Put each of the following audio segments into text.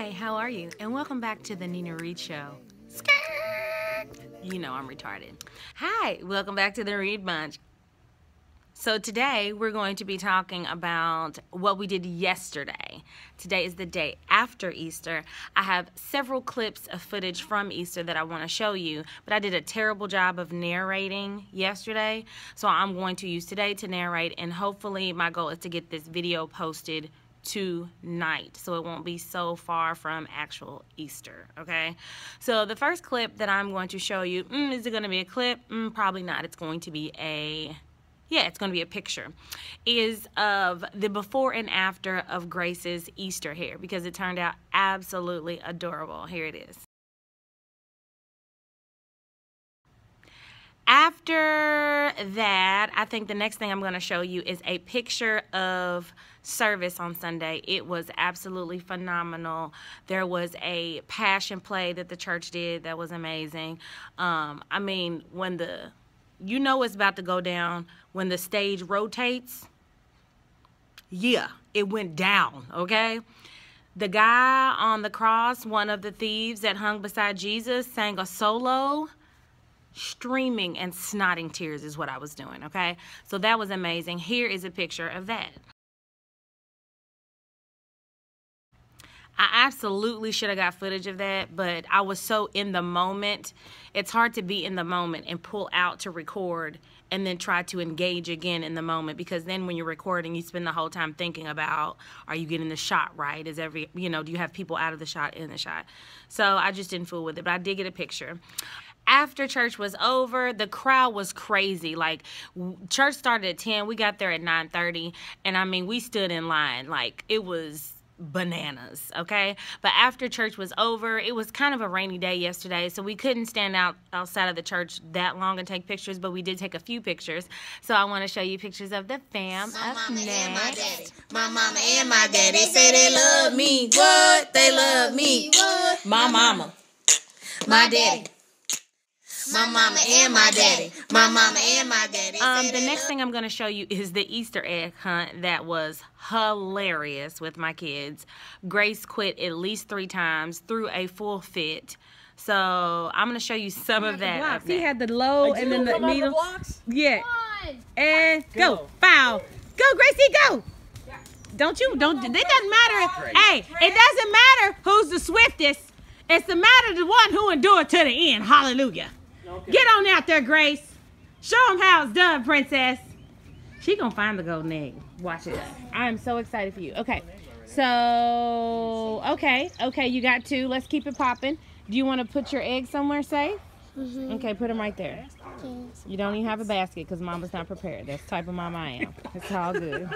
Hi, how are you? And welcome back to the Nina Reid Show. Skirt! You know I'm retarded. Hi, welcome back to the Reid Bunch. So today we're going to be talking about what we did yesterday. Today is the day after Easter. I have several clips of footage from Easter that I want to show you, but I did a terrible job of narrating yesterday. So I'm going to use today to narrate and hopefully my goal is to get this video posted tonight so it won't be so far from actual Easter okay so the first clip that I'm going to show you mm, is it going to be a clip mm, probably not it's going to be a yeah, it's going to be a picture, is of the before and after of Grace's Easter hair because it turned out absolutely adorable. Here it is. After that, I think the next thing I'm going to show you is a picture of service on Sunday. It was absolutely phenomenal. There was a passion play that the church did that was amazing. Um, I mean, when the you know it's about to go down when the stage rotates. Yeah, it went down, okay? The guy on the cross, one of the thieves that hung beside Jesus, sang a solo. Streaming and snotting tears is what I was doing, okay? So that was amazing. Here is a picture of that. I absolutely should have got footage of that, but I was so in the moment. It's hard to be in the moment and pull out to record and then try to engage again in the moment because then when you're recording, you spend the whole time thinking about are you getting the shot right? Is every, you know, do you have people out of the shot in the shot? So I just didn't fool with it, but I did get a picture after church was over the crowd was crazy like church started at 10 we got there at 9:30 and i mean we stood in line like it was bananas, okay? But after church was over, it was kind of a rainy day yesterday, so we couldn't stand out outside of the church that long and take pictures, but we did take a few pictures. So I want to show you pictures of the fam my up mama next. and my daddy. My mama and my daddy say they love me. What? They love me. What? My mama. My daddy. My mama and my daddy. My mama and my daddy. Um, the next thing I'm going to show you is the Easter egg hunt that was hilarious with my kids. Grace quit at least three times through a full fit. So I'm going to show you some of that. blocks. He had the low and then the Come on, middle. blocks. Yeah. And go. Go. Foul. Go, Gracie, go. Don't you don't it doesn't matter. Hey, it doesn't matter who's the swiftest. It's the matter of the one who endured to the end. Hallelujah. Okay. Get on out there, Grace. Show them how it's done, princess. She gonna find the golden egg. Watch it. I am so excited for you. Okay. So, okay. Okay, you got two. Let's keep it popping. Do you want to put your egg somewhere safe? Mm-hmm. Okay, put them right there. You don't even have a basket because mama's not prepared. That's the type of mama I am. It's all good.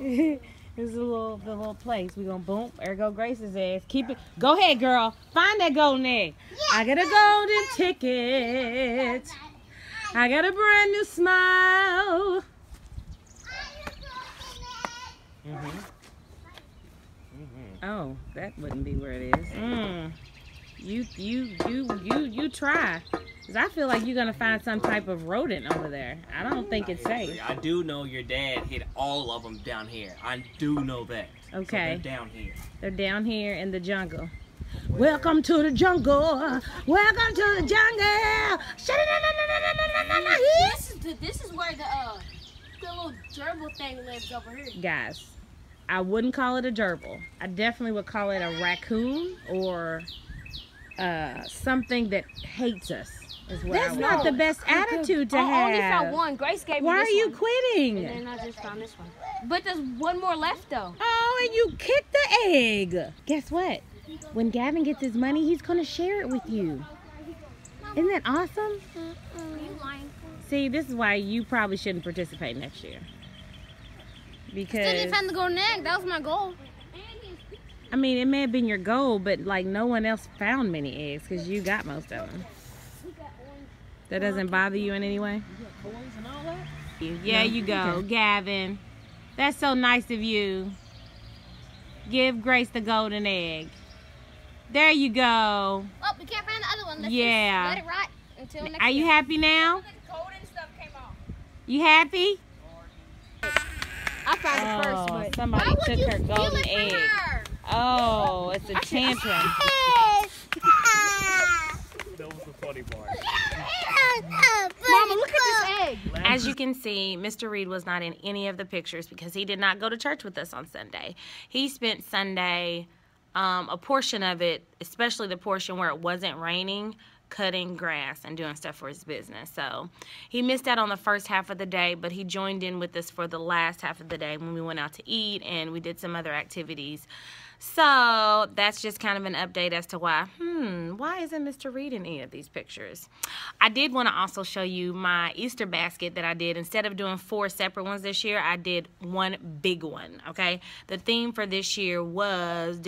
Here's a little the little place. We gonna boom. There go Grace's ass. Keep it. Go ahead, girl. Find that golden egg. I got a golden ticket. I got a brand new smile. Oh, that wouldn't be where it is. Mm. You, you, you, you, you try. Cause I feel like you're gonna find some type of rodent over there. I don't think it's safe. I do know your dad hid all of them down here. I do know that. So Okay. they're down here. They're down here in the jungle. Welcome to the jungle. Welcome to the jungle. This is the, this is where the uh the little gerbil thing lives over here. Guys, I wouldn't call it a gerbil. I definitely would call it a raccoon or uh, something that hates us. Is what That's would not the it. best attitude to have. I only found one. Grace gave me one Why this are you one. quitting? And then I just found this one. But there's one more left though. Oh, and you kicked the egg. Guess what? When Gavin gets his money, he's going to share it with you. Isn't that awesome? Are you lying? See, this is why you probably shouldn't participate next year. Still Because, didn't find the golden egg. That was my goal. I mean, it may have been your goal, but like no one else found many eggs because you got most of them. That doesn't bother you in any way? Yeah, you go, Gavin. That's so nice of you. Give Grace the golden egg. There you go. Oh, we can't find the other one. Let's Yeah. just let it rot until next Are you year. happy now? You happy? I found it first, Oh, but somebody Why would took you her steal golden it from egg. her? Oh, it's It's a tantrum. That was the funny part. Mama, look at this egg. As you can see, Mr. Reid was not in any of the pictures because he did not go to church with us on Sunday. He spent Sunday, um, a portion of it, especially the portion where it wasn't raining, cutting grass and doing stuff for his business. So he missed out on the first half of the day, but he joined in with us for the last half of the day when we went out to eat and we did some other activities. So that's just kind of an update as to why, hmm, why isn't Mr. Reid in any of these pictures? I did want to also show you my Easter basket that I did. Instead of doing four separate ones this year, I did one big one, okay? The theme for this year was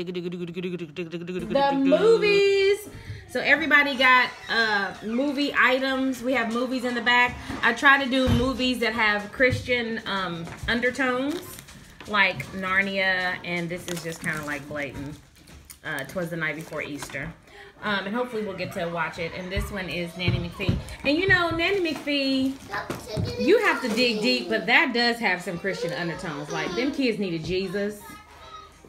The movies. So everybody got uh, movie items. We have movies in the back. I try to do movies that have Christian um, undertones, like Narnia, and this is just kind of like blatant. Uh, Twas the night before Easter. Um, and hopefully we'll get to watch it. And this one is Nanny McPhee. And you know, Nanny McPhee, you have to dig deep, but that does have some Christian undertones. Like them kids needed Jesus.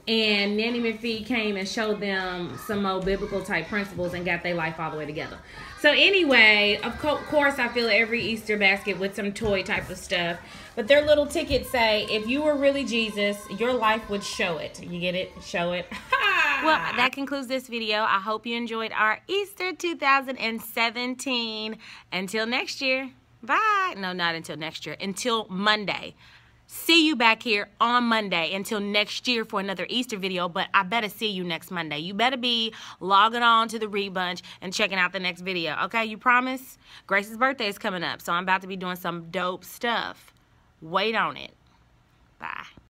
And Nanny McPhee came and showed them some more biblical type principles and got their life all the way together. So anyway, of co- course, I fill every Easter basket with some toy type of stuff. But their little tickets say, if you were really Jesus, your life would show it. You get it? Show it. Well, that concludes this video. I hope you enjoyed our Easter 2017. Until next year. Bye. No, not until next year. Until Monday. See you back here on Monday until next year for another Easter video, but I better see you next Monday. You better be logging on to the Reid Bunch and checking out the next video. Okay, you promise? Grace's birthday is coming up, so I'm about to be doing some dope stuff. Wait on it. Bye.